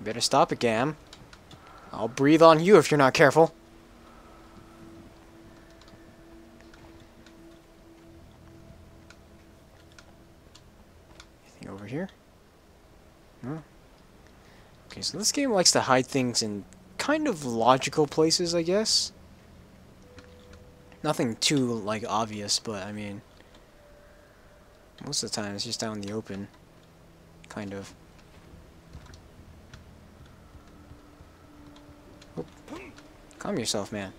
Better stop it, Gam. I'll breathe on you if you're not careful. Anything over here? No. Okay, so this game likes to hide things in kind of logical places, I guess. Nothing too, like, obvious, but, I mean... Most of the time, it's just out in the open. Kind of. Oh. Calm yourself, man.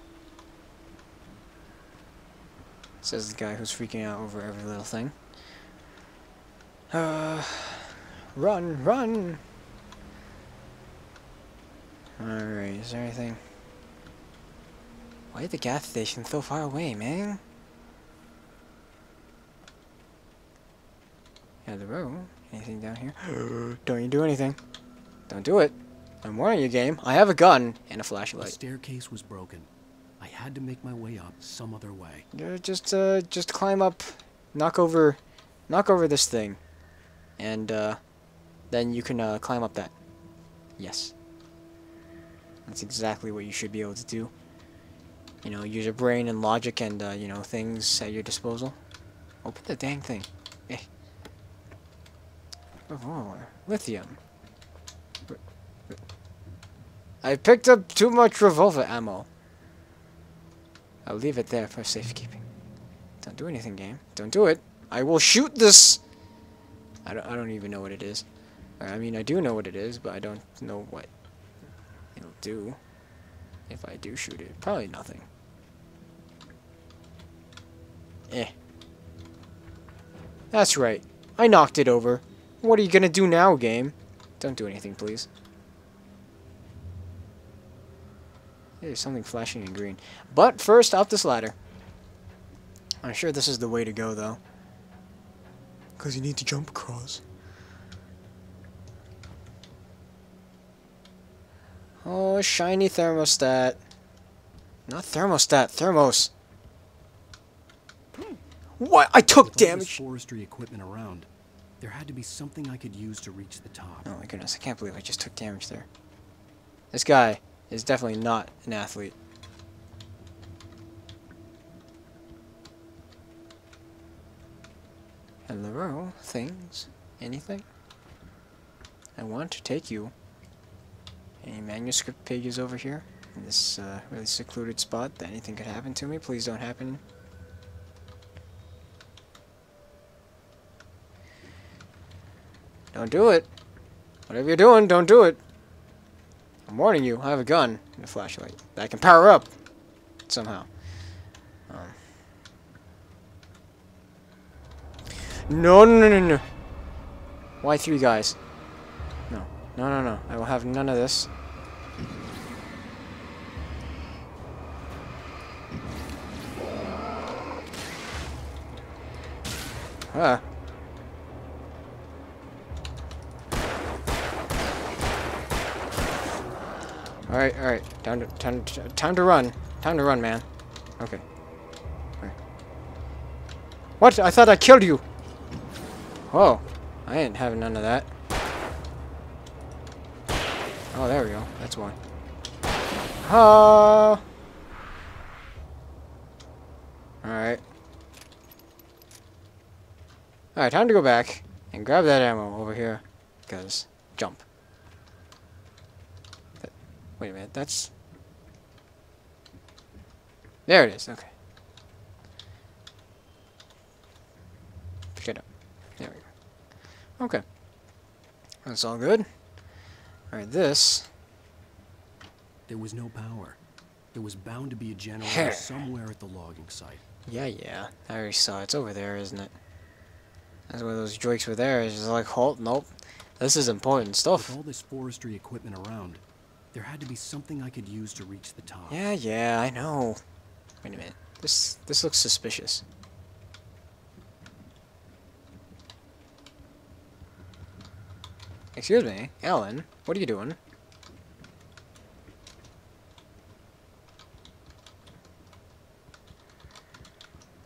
Says the guy who's freaking out over every little thing. Uh, run, run! Alright, is there anything? Why is the gas station so far away, man? Yeah, the road. Anything down here? Don't you do anything. Don't do it. I'm warning you, game. I have a gun and a flashlight. The staircase was broken. I had to make my way up some other way. Yeah, just uh, just climb up, knock over, knock over this thing, and uh, then you can uh, climb up that. Yes. That's exactly what you should be able to do. You know, use your brain and logic and uh, you know things at your disposal. Open the dang thing. Eh. Oh, lithium. I picked up too much revolver ammo. I'll leave it there for safekeeping. Don't do anything, game. Don't do it. I will shoot this. I don't. I don't even know what it is. I mean, I do know what it is, but I don't know what it'll do. If I do shoot it, probably nothing. Eh. That's right. I knocked it over. What are you gonna do now, game? Don't do anything, please. There's something flashing in green. But first, up this ladder. I'm sure this is the way to go, though. Because you need to jump across. Oh, shiny thermostat. Not thermostat, thermos. What? I took damage. forestry equipment around, there had to be something I could use to reach the top. Oh my goodness, I can't believe I just took damage there. This guy is definitely not an athlete. Hello, things? Anything? I want to take you. Any manuscript pages over here? In this uh, really secluded spot that anything could happen to me? Please don't happen. Don't do it. Whatever you're doing, don't do it. I'm warning you, I have a gun and a flashlight that I can power up somehow. Um. No, no, no, no, no. Why three guys? No, no, no, no. I will have none of this. Ah. Alright, alright. Time to, time, to, time to run. Time to run, man. Okay. Alright. What? I thought I killed you! Oh. I ain't having none of that. Oh, there we go. That's one. Ah. Alright. Alright, time to go back and grab that ammo over here. Because, jump. Wait a minute, that's... There it is, okay. Pick it up. There we go. Okay. That's all good. Alright, this... There was no power. There was bound to be a generator somewhere at the logging site. Yeah, yeah. I already saw it. It's over there, isn't it? That's why those drakes were there. It's just like, halt, nope. This is important With stuff. all this forestry equipment around, there had to be something I could use to reach the top. Yeah, yeah, I know. Wait a minute. This this looks suspicious. Excuse me, Alan. What are you doing?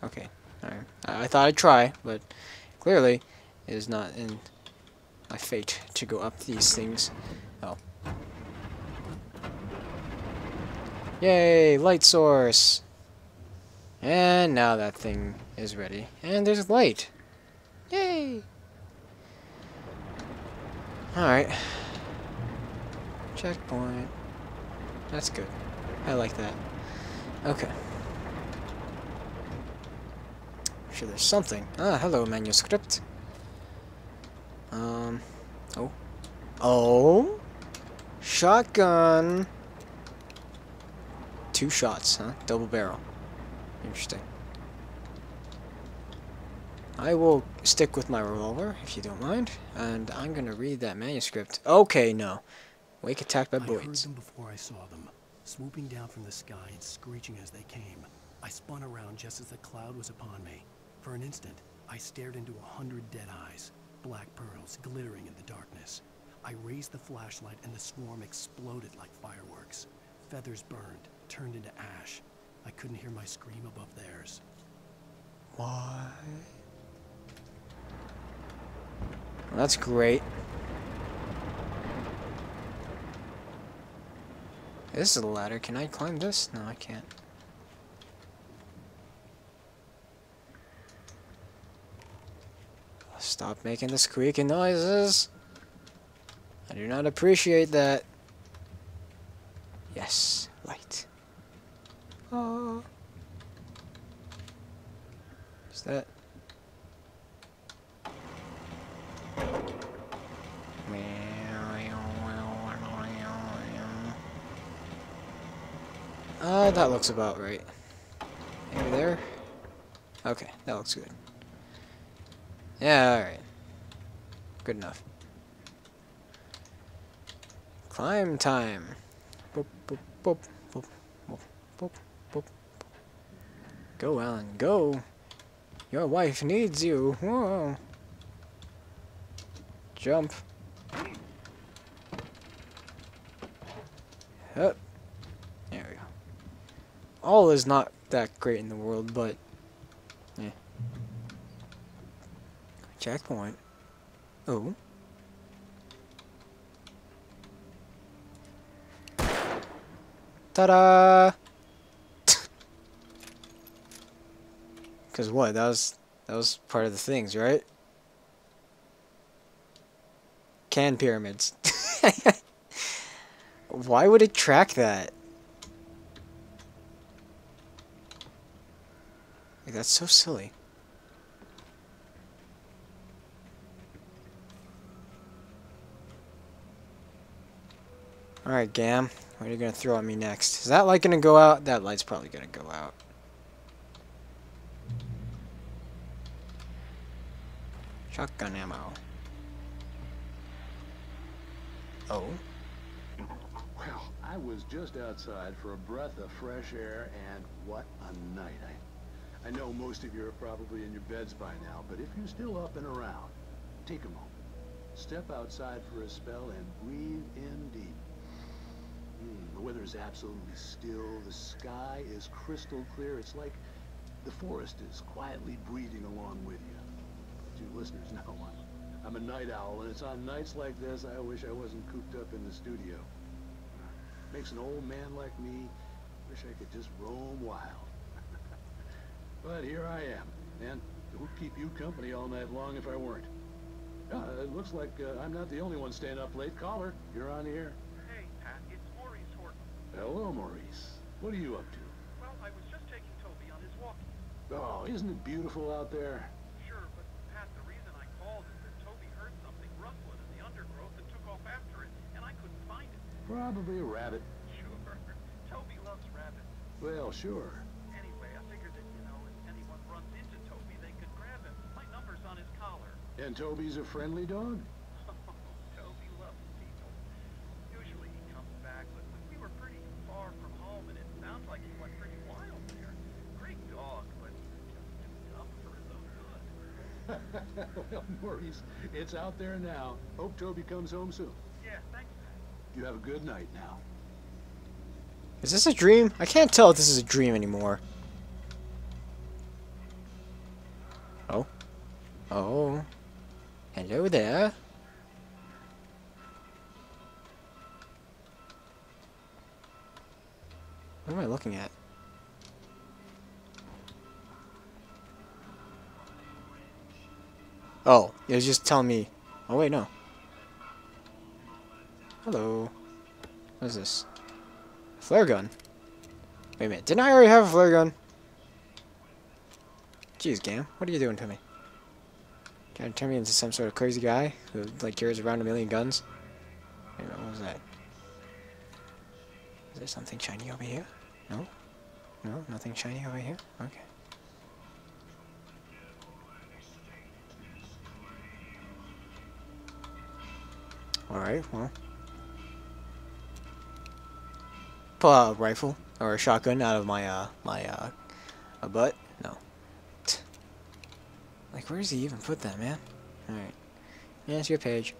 Okay, alright. I, I thought I'd try, but clearly it is not in my fate to go up these things. Oh. Yay, light source! And now that thing is ready. And there's light. Yay! Alright. Checkpoint. That's good. I like that. Okay. I'm sure there's something. Ah, hello, manuscript. Um. Oh. Oh. Shotgun. Two shots, huh? Double barrel. Interesting. I will stick with my revolver, if you don't mind, and I'm gonna read that manuscript. Okay, no. Wake attacked by I heard them before I saw them, swooping down from the sky and screeching as they came. I spun around just as the cloud was upon me. For an instant, I stared into a hundred dead eyes, black pearls glittering in the darkness. I raised the flashlight and the swarm exploded like fireworks. Feathers burned, turned into ash. I couldn't hear my scream above theirs. Why? Well, that's great. This is a ladder. Can I climb this? No, I can't. Stop making the squeaky noises. I do not appreciate that. Yes, light. Is that? Uh, that looks about right. Maybe there? Okay, that looks good. Yeah, alright. Good enough. Climb time. Boop, boop, boop, boop, boop, boop, boop. Go, Alan, go. Your wife needs you. Whoa. Jump. Up. There we go. All is not that great in the world, but yeah. Checkpoint. Oh. Ta-da! Cause what? That was that was part of the things, right? Can pyramids. Why would it track that? Like, that's so silly. Alright, Gam. What are you gonna throw at me next? Is that light gonna go out? That light's probably gonna go out. Shotgun ammo. Oh. Well, I was just outside for a breath of fresh air, and what a night. I, I know most of you are probably in your beds by now, but if you're still up and around, take a moment. Step outside for a spell and breathe in deep. Mm, the weather is absolutely still. The sky is crystal clear. It's like the forest is quietly breathing along with you. You listeners know I'm, I'm a night owl, and it's on nights like this I wish I wasn't cooped up in the studio. Makes an old man like me wish I could just roam wild. but here I am, and it would keep you company all night long if I weren't. Uh, it looks like uh, I'm not the only one staying up late. Caller, you're on the air. Hey, Pat, it's Maurice Horton. Hello, Maurice. What are you up to? Well, I was just taking Toby on his walk. Oh, isn't it beautiful out there? Sure, but Pat, the reason I called is that Toby heard something rustling in the undergrowth and took off after it, and I couldn't find it. Probably a rabbit. Sure. Toby loves rabbits. Well, sure. Anyway, I figured that, you know, if anyone runs into Toby, they could grab him. My number's on his collar. And Toby's a friendly dog? Toby loves people. Usually he comes back, but we were pretty far from home, and it sounds like he went pretty wild there. Great dog, but just too tough for his own good. well, Maurice, it's out there now. Hope Toby comes home soon. You have a good night now. Is this a dream? I can't tell if this is a dream anymore. Oh. Oh. Hello there. What am I looking at? Oh, it was just telling me. Oh, wait, no. Hello. What is this? Flare gun. Wait a minute. Didn't I already have a flare gun? Jeez, Gam, what are you doing to me? Trying to turn me into some sort of crazy guy who like carries around a million guns? Wait a minute, what was that? Is there something shiny over here? No? No? Nothing shiny over here? Okay. Alright, well. Pull out a rifle or a shotgun out of my, uh, my, uh, a butt? No. Like, where does he even put that, man? Alright. Yes, your page.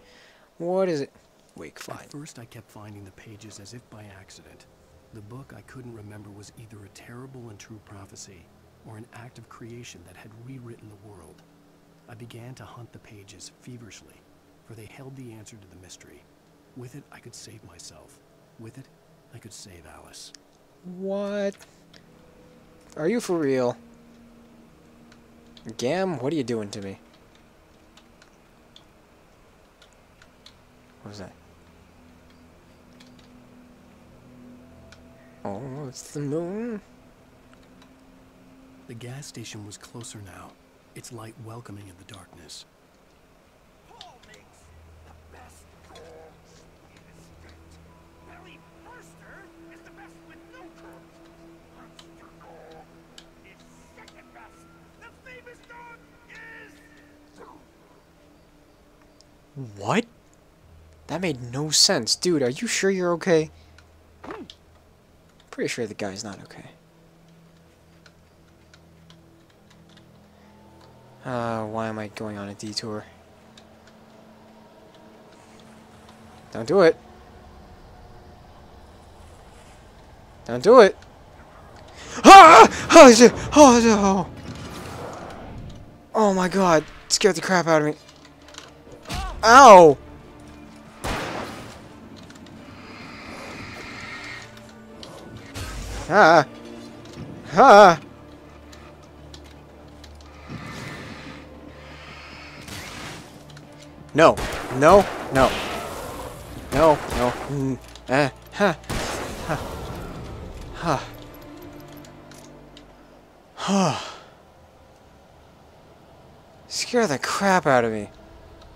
What is it? Wake At first, I kept finding the pages as if by accident. The book I couldn't remember was either a terrible and true prophecy or an act of creation that had rewritten the world. I began to hunt the pages feverishly, for they held the answer to the mystery. With it, I could save myself. With it, I could save Alice. What? Are you for real? Gam, what are you doing to me? What was that? Oh, it's the moon. The gas station was closer now, its light welcoming in the darkness. Paul makes the best calls in the state. Barry Burster is the best with no curves. Monster Dog is second best. The famous dog is... What? That made no sense. Dude, are you sure you're okay? Pretty sure the guy's not okay. Uh, why am I going on a detour? Don't do it. Don't do it. Ah! Oh, oh no. Oh my god. Scared the crap out of me. Ow! Ah! Ah! No, no, no, no, no. Mm, huh, huh, huh, huh. Scare the crap out of me.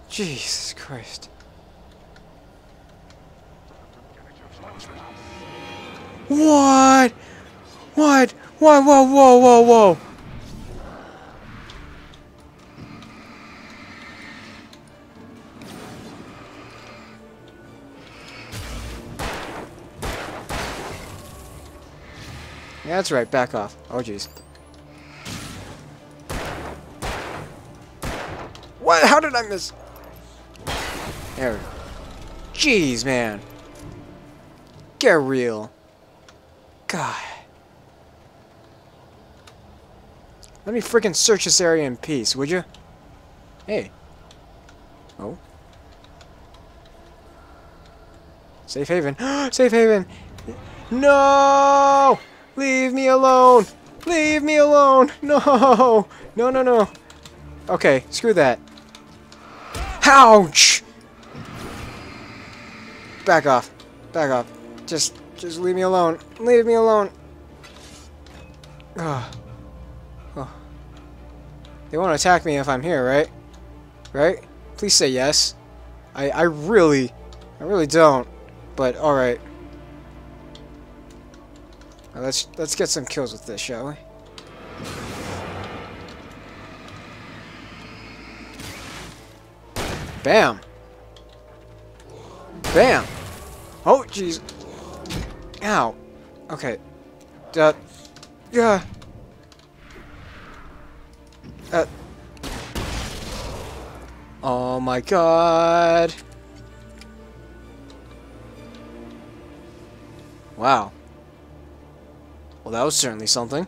Jesus Christ. What? What? Whoa, whoa, whoa, whoa, whoa. Yeah, that's right. Back off. Oh, jeez. What? How did I miss? There we go. Jeez, man. Get real. God. Let me freaking search this area in peace, would you? Hey. Oh. Safe haven. Safe haven. No! Leave me alone. Leave me alone. No. No, no, no. Okay, screw that. Ouch! Back off. Back off. Just just leave me alone. Leave me alone. Ugh. Oh. They won't attack me if I'm here, right? Right? Please say yes. I I really I really don't. But alright. Now let's let's get some kills with this, shall we? Bam. Bam. Oh, jeez. Ow. Okay. Uh. Yeah. Uh. Oh my god. Wow. Well, that was certainly something.